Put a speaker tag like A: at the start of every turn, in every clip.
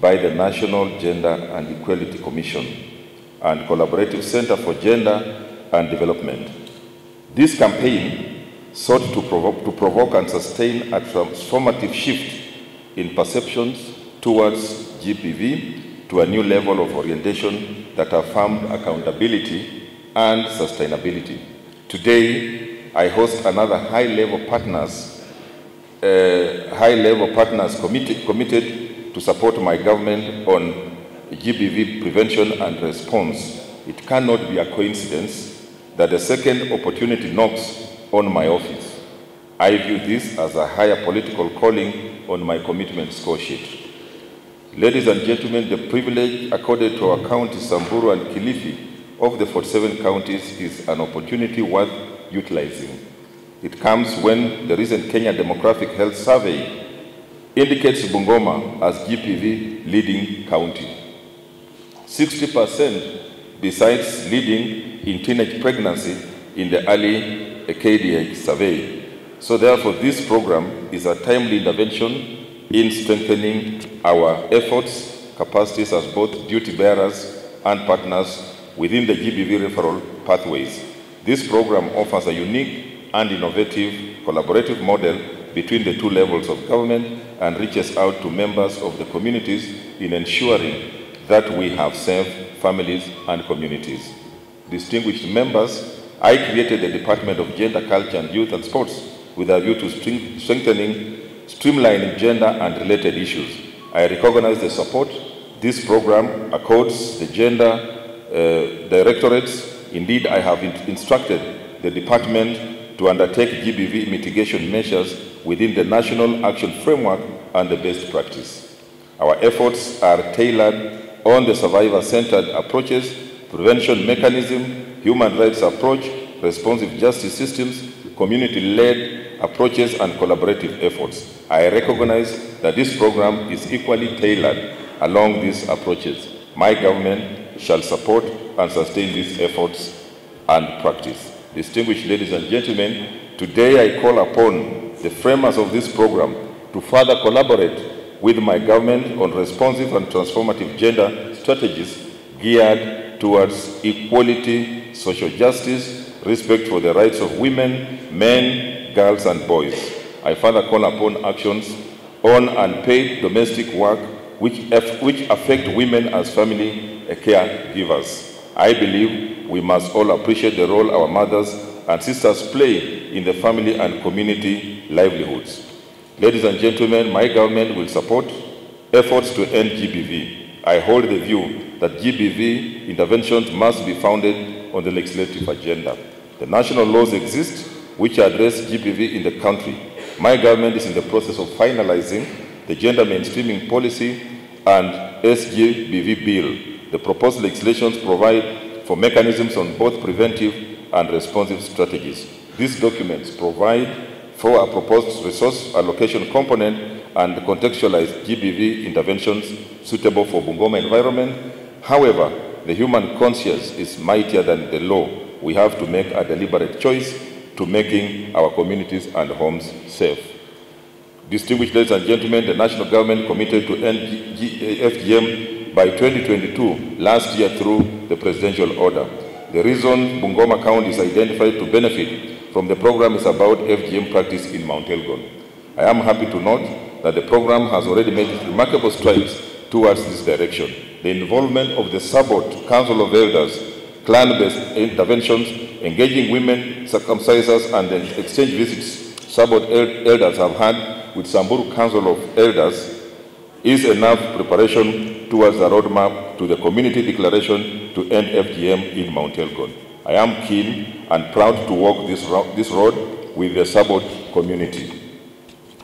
A: by the National Gender and Equality Commission and Collaborative Center for Gender and Development. This campaign sought to provoke, to provoke and sustain a transformative shift in perceptions towards GBV to a new level of orientation that affirmed accountability and sustainability. Today, I host another high-level partners, uh, high-level partners committed, committed to support my government on GBV prevention and response. It cannot be a coincidence that the second opportunity knocks on my office. I view this as a higher political calling on my commitment score sheet. Ladies and gentlemen, the privilege accorded to our counties, Samburu and Kilifi, of the 47 counties is an opportunity worth utilizing. It comes when the recent Kenya Demographic Health Survey indicates Bungoma as GBV leading county. 60% besides leading in teenage pregnancy in the early KDH survey. So therefore, this program is a timely intervention in strengthening our efforts, capacities as both duty bearers and partners within the GBV referral pathways. This program offers a unique and innovative collaborative model between the two levels of government and reaches out to members of the communities in ensuring that we have safe families and communities. Distinguished members, I created the Department of Gender, Culture and Youth and Sports with a view to strengthening, streamlining gender and related issues. I recognize the support this program accords the gender uh, directorates. Indeed, I have in instructed the department to undertake GBV mitigation measures within the National Action Framework and the best practice. Our efforts are tailored on the survivor-centered approaches, prevention mechanism, human rights approach, responsive justice systems, community-led approaches, and collaborative efforts. I recognize that this program is equally tailored along these approaches. My government shall support and sustain these efforts and practice. Distinguished ladies and gentlemen, today I call upon the framers of this program to further collaborate with my government on responsive and transformative gender strategies geared towards equality, social justice, respect for the rights of women, men, girls, and boys. I further call upon actions on unpaid domestic work which, which affect women as family caregivers. I believe we must all appreciate the role our mothers and sisters play in the family and community livelihoods. Ladies and gentlemen, my government will support efforts to end GBV. I hold the view that GBV interventions must be founded on the legislative agenda. The national laws exist which address GBV in the country. My government is in the process of finalizing the gender mainstreaming policy and SGBV bill. The proposed legislations provide for mechanisms on both preventive and responsive strategies. These documents provide for a proposed resource allocation component and contextualized GBV interventions suitable for Bungoma environment. However, the human conscience is mightier than the law. We have to make a deliberate choice to making our communities and homes safe. Distinguished ladies and gentlemen, the national government committed to end FGM by 2022 last year through the presidential order. The reason Bungoma County is identified to benefit from the program is about FGM practice in Mount Elgon. I am happy to note that the program has already made remarkable strides towards this direction. The involvement of the Sabaot Council of Elders, clan-based interventions, engaging women, circumcisers, and the exchange visits Sabaot elders have had with Samburu Council of Elders is enough preparation towards the roadmap to the community declaration to end FGM in Mount Elgon. I am keen and proud to walk this, ro this road with the Sabaot community.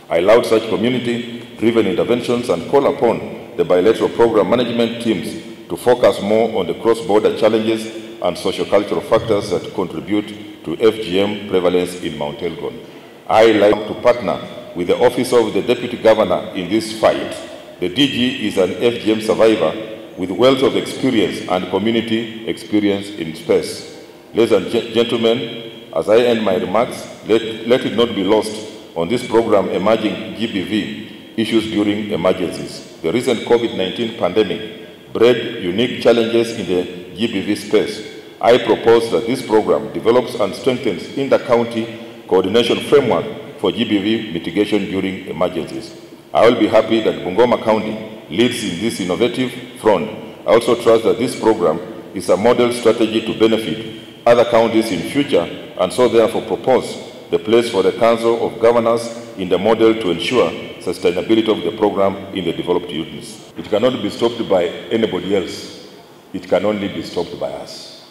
A: I laud such community-driven interventions and call upon the bilateral program management teams to focus more on the cross-border challenges and socio-cultural factors that contribute to FGM prevalence in Mount Elgon. I like to partner with the Office of the Deputy Governor in this fight. The DG is an FGM survivor with wealth of experience and community experience in space. Ladies and gentlemen, as I end my remarks, let, let it not be lost on this program emerging GBV issues during emergencies. The recent COVID-19 pandemic bred unique challenges in the GBV space. I propose that this program develops and strengthens inter-county coordination framework for GBV mitigation during emergencies. I will be happy that Bungoma County leads in this innovative front. I also trust that this program is a model strategy to benefit other counties in future and so therefore propose the place for the Council of Governors in the model to ensure sustainability of the program in the developed units. It cannot be stopped by anybody else. It can only be stopped by us.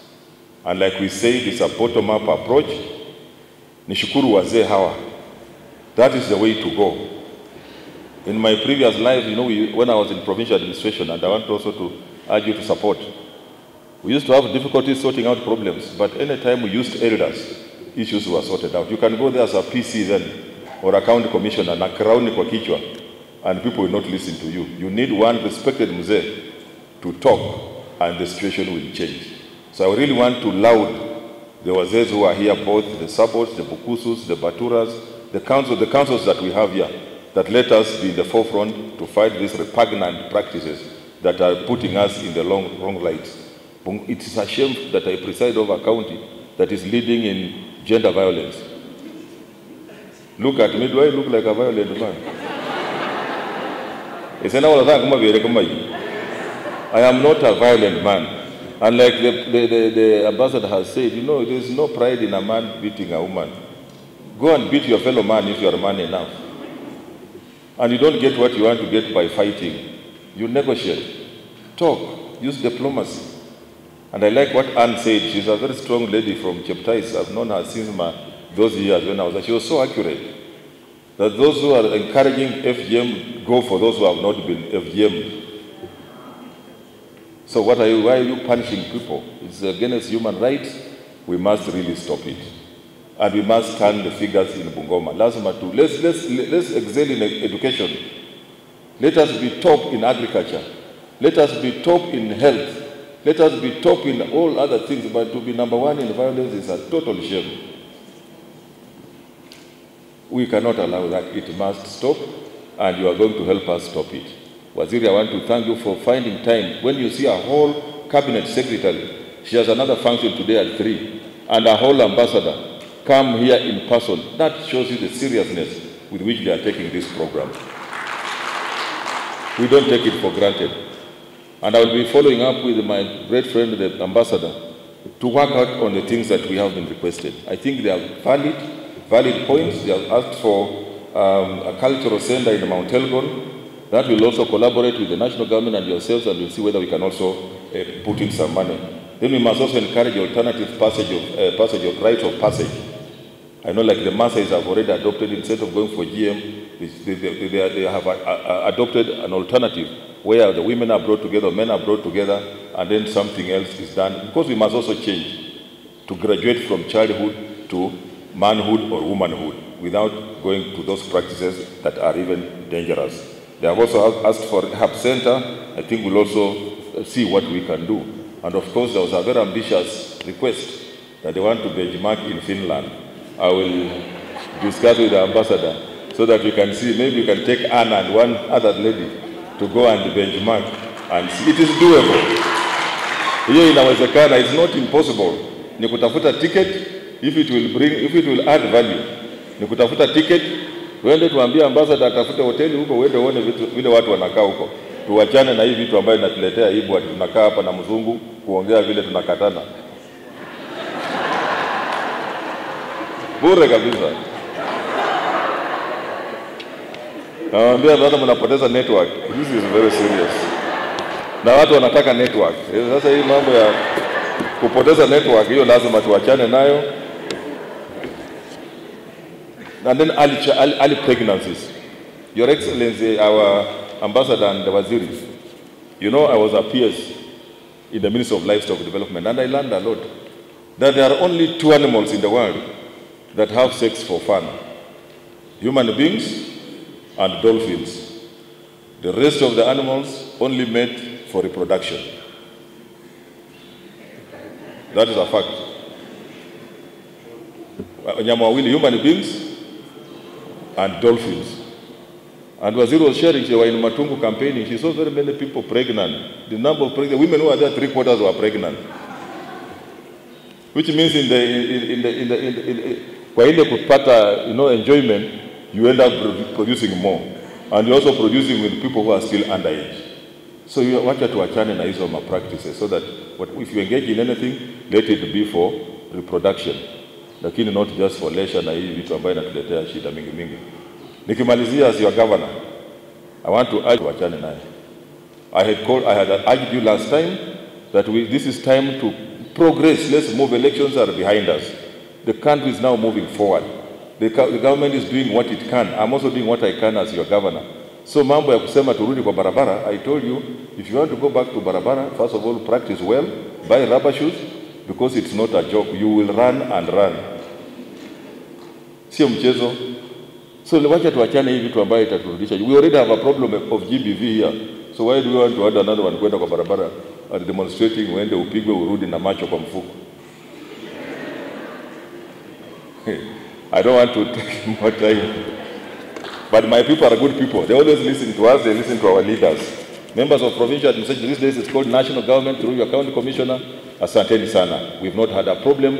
A: And like we say, it's a bottom-up approach. Nishukuru wazee hawa. That is the way to go. In my previous life, you know, we, when I was in provincial administration, and I want also to urge you to support, we used to have difficulty sorting out problems, but anytime we used elders, issues were sorted out. You can go there as a PC then, or a county commissioner, na crown kwa kichwa, and people will not listen to you. You need one respected mzee to talk, and the situation will change. So I really want to laud the wazés who are here, both the Sabaots, the Bukusus, the Baturas, the council, the councils that we have here, that let us be in the forefront to fight these repugnant practices that are putting us in the long, wrong light. It is a shame that I preside over a county that is leading in gender violence. Look at me, do I look like a violent man? I am not a violent man. And like the, the, the, the ambassador has said, you know, there is no pride in a man beating a woman. Go and beat your fellow man if you are man enough. And you don't get what you want to get by fighting. You negotiate, talk, use diplomacy. And I like what Anne said. She's a very strong lady from Cheptais. I've known her since my, those years when I was there. She was so accurate that those who are encouraging FGM go for those who have not been FGM. So what are you, why are you punishing people? It's against human rights. We must really stop it. And we must turn the figures in Bungoma. Lazima tu. Let's, let's, let's excel in education. Let us be top in agriculture. Let us be top in health. Let us be top in all other things, but to be number one in violence is a total shame. We cannot allow that. It must stop, and you are going to help us stop it. Waziri, I want to thank you for finding time. When you see a whole cabinet secretary, she has another function today at 3, and a whole ambassador come here in person. That shows you the seriousness with which they are taking this program. We don't take it for granted. And I will be following up with my great friend, the ambassador, to work out on the things that we have been requested. I think they are valid, valid points. They have asked for um, a cultural center in Mount Elgon. That will also collaborate with the national government and yourselves, and we'll see whether we can also uh, put in some money. Then we must also encourage alternative passage of, uh, passage of rite of passage. I know like the Maasais have already adopted, instead of going for GM, they, they, they, have adopted an alternative where the women are brought together, men are brought together, and then something else is done. Because we must also change to graduate from childhood to manhood or womanhood without going to those practices that are even dangerous. They have also asked for a hub center. I think we'll also uh, see what we can do. And of course, there was a very ambitious request that they want to benchmark in Finland. I will discuss with the ambassador so that we can see, maybe we can take Anna and one other lady to go and benchmark and see. It is doable. Hiyo inawezekana, it's not impossible. Ni kutafuta ticket if it will bring, if it will add value. Ni kutafuta ticket, uende tuambie ambassador atafute hoteli huko, uende uone vile watu wanakaa huko. Tuwachane na hii vitu ambayo inatuletea aibu, ati tunakaa hapa na mzungu kuongea vile tunakatana. Bure kabisa. Nawambia hata mnapoteza network. This is very serious. Na watu wanataka network. Sasa hii mambo ya kupoteza network hiyo lazima tuachane nayo. And then early, early, early pregnancies. Your Excellency, our ambassador and the Waziri, you know I was a PS in the Ministry of Livestock Development and I learned a lot. That there are only two animals in the world that have sex for fun. Human beings and dolphins. The rest of the animals only mate for reproduction. That is a fact. Wanyama wawili, human beings and dolphins. And Waziri was sharing, she was in Matungu campaigning, she saw very many people pregnant. The number of pregnant women who were there, three quarters were pregnant. Which means in the, in, in the, in the, in the, in the kwa ile kupata you know, enjoyment, you end up producing more. And you're also producing with people who are still underage. So you wacha tuachane na hizo ma practices so that what, if you engage in anything, let it be for reproduction. Lakini not just for leisure na hii vitu ambayo inatuletea shida mingi mingi. Nikimalizia as your governor, I want to urge wachane naye. I had called, I had urged you last time that we, this is time to progress. Let's move. Elections are behind us. The country is now moving forward. The, the government is doing what it can. I'm also doing what I can as your governor. So mambo ya kusema turudi kwa barabara, I told you, if you want to go back to barabara, first of all, practice well, buy rubber shoes, because it's not a joke. You will run and run. Sio mchezo. So wacha tuachane hii vitu ambayo itaturudisha. We already have a problem of GBV here. So why do we want to add another one kwenda kwa barabara and demonstrating uende upigwe urudi na macho kwa mfuko? I don't want to take more time. But my people are good people. They always listen to us, they listen to our leaders. Members of provincial administration, these days it's called national government through your county commissioner. Asanteni sana. We've not had a problem.